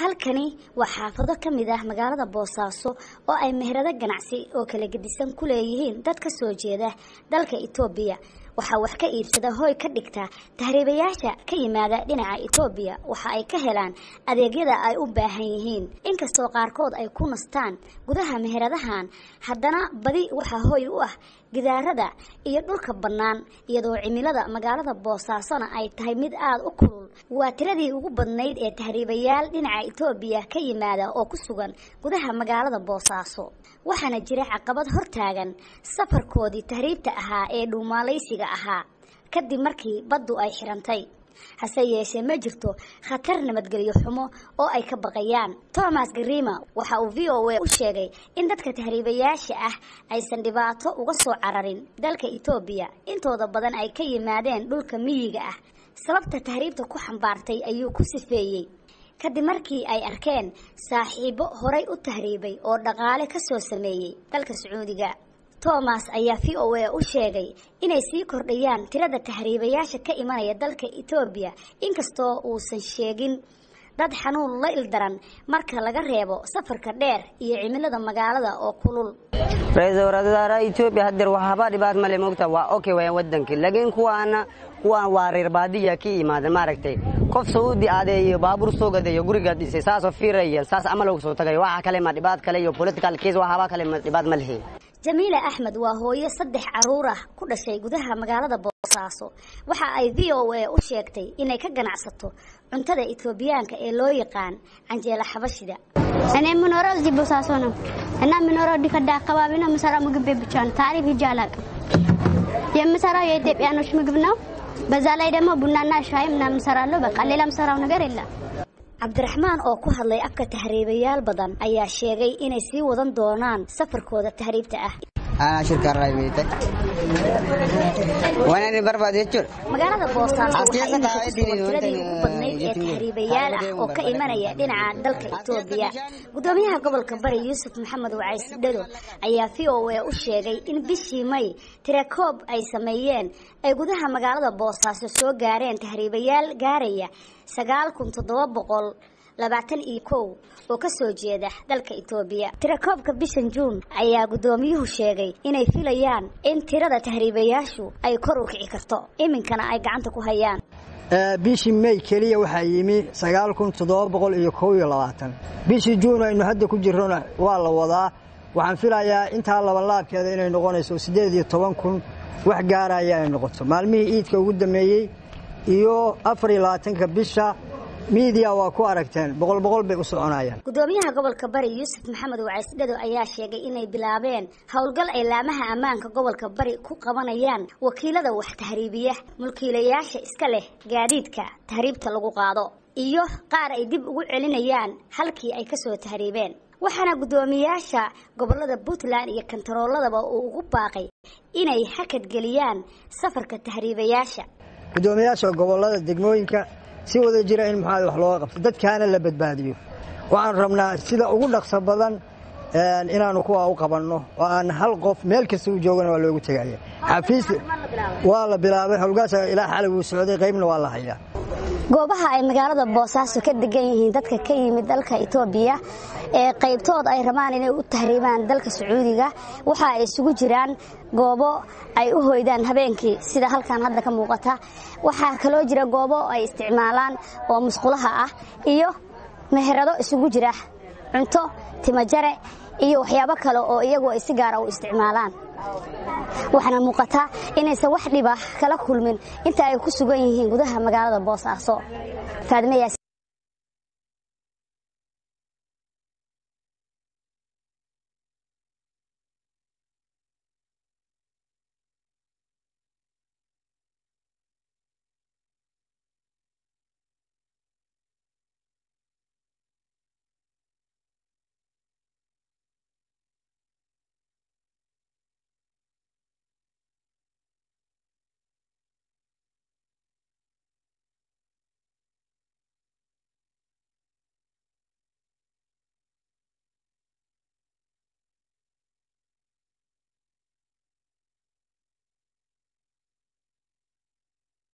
halkani waa xaafado ka mid ah magaalada boosaaso oo ay meherado ganacsi oo kala gedisan ku leeyihiin dad ka soo jeeda dalka etoobiya waxaa wax ka iibsada hooy ka dhigta tahriibayaasha ka yimaada dhinaca etoobiya waxa ay ka helaan adeegyada ay u baahan yihiin. Inkastoo qaarkood ay ku nastaan gudaha meheradahan haddana badi waxaa hooy u ah gidaarada iyo dhulka bannaan iyadoo cimilada magaalada boosaasona ay tahay mid aada u kulul. Waa tiradii ugu badnayd ee tahriibayaal dhinaca etoobiya ka yimaada oo ku sugan gudaha magaalada boosaaso. Waxaana jira caqabad hortaagan. Safarkoodii tahriibta ahaa ee dhuumaalaysiga ahaa kadib markii baddu ay xirantay hase yeeshee ma jirto khatar nabadgelyo xumo oo ay ka baqayaan. Thomas garima waxa uu v o a u sheegay in dadka tahriibayaasha ah aysan dhibaato uga soo cararin dalka etoobiya intooda badan ay ka yimaadeen dhulka miyiga ah. Sababta tahriibta ku xambaartay ayuu ku sifeeyey. Kadib markii ay arkeen saaxiibo horay u tahriibay oo dhaqaale ka soo sameeyey dalka sacuudiga thomas ayaa v o a u sheegay inay sii kordhayaan tirada tahriibayaasha ka imanaya dalka etoobiya inkastoo uusan sheegin dad xanuun la ildaran marka laga reebo safarka dheer iyo cimilada magaalada oo kulul ra'iisul wasaaraha etoobiya hadeer waxba dhibaat male moogta waa okay wayaan wadankii laakiin kuwaana kuwaan waa reer baadiya ka imaada maaragtay. Qof saudi aadeeyo baabuur soo gadeeyo guriga dhisay saasoo fiiraya saas ama lagu soo tagay waxa kale ma dhibaat kale iyo political case waxba kale ma dhibaat ma lihiin jamiila axmed waa hooyo saddex carruur ah ku dhashay gudaha magaalada boosaaso waxa ay v o a u sheegtay inay ka ganacsato cuntada etoobiyaanka ee loo yaqaan canjeela xabashida cabdiraxmaan oo ku hadlay afka tahriibayaal badan ayaa sheegay inay sii wadan doonaan safarkooda tahriibta ah shirkarraa beete wanani barbaad jechuudha magaalada boosaaso badnayd ee tahriibayaal ah oo ka imanaya dhinaca dalka etoobiya gudoomiyaha gobolka bari yuusuf maxamed wacays dhado ayaa v o a u sheegay in bishii may tirakoob ay sameeyeen ay gudaha magaalada boosaaso soo gaareen tahriibayaal gaaraya sagaal kun toddoba boqol labaatan iyo kow oo ka soo jeeda dalka etoobiya tirakoobka bishan juun ayaa guddoomiyuhu sheegay inay filayaan in tirada tahriibayaashu ay kor u kici karto iminkana ay gacanta ku hayaan. Bishii may keliya waxaa yimi bishii juun aynu hadda ku jirrona waa la wadaa. Waxaan filayaa intaa labanlaabkeeda inay noqonayso siddeed iyo toban kun. Wax gaaraya ay noqoto. Maalmihii iidka ugu dammeeyey iyo afar iyo labaatanka bisha miidiya waa ku aragteen boqol boqol bay u soconayaan. Gudoomiyaha gobolka bari yuusuf maxamed wacays dhado ayaa sheegay inay bilaabeen howlgal ay laamaha ammaanka gobolka bari ku qabanayaan wakiilada wax tahriibiya mulkiilayaasha iska leh gaadiidka tahriibta lagu qaado iyo qaar ay dib ugu celinayaan halkii ay ka soo tahriibeen. Waxaana guddoomiyaasha gobollada puntland iyo kantarooladaba uu ugu baaqay inay hakadgeliyaan safarka tahriibayaasha. Guddoomiyaasha gobollada degmooyinka si wada jira in maxaa wax looga qabto. Dadkaana la badbaadiyo. Waxaan rabnaa sida ugu dhaqso badan inaanu kuwa u qabanno. Oo aan hal qof meel kasta u joogana waa loogu tegaya xafiis waa la bilaabay. Howlgaasa ilaa xalay wuu socday qaybna waa la hayaa goobaha ay magaalada boosaaso ka degan yihiin dadka ka yimid dalka etoobiya ee qaybtood ay rabaan inay u tahriibaan dalka sacuudiga waxa ay isugu jiraan goobo ay u hoydaan habeenkii sida halkan hadda ka muuqata. Waxaa kaloo jira goobo ay isticmaalaan oo musqulaha ah iyo meherado isugu jira cunto timajare iyo waxyaabo kale oo iyagu ay si gaara u isticmaalaan waxaana muuqata inaysan wax dhiba kala kulmin. Inta ay ku sugan yihiin gudaha magaalada boosaaso